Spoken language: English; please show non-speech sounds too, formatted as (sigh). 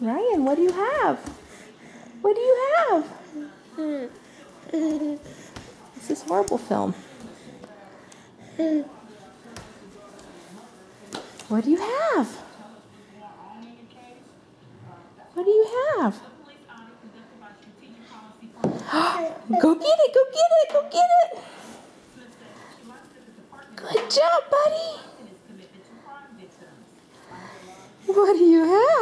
Ryan, what do you have? What do you have? This is horrible film. What do you have? What do you have? (gasps) go get it, go get it, go get it. Good job, buddy. What do you have?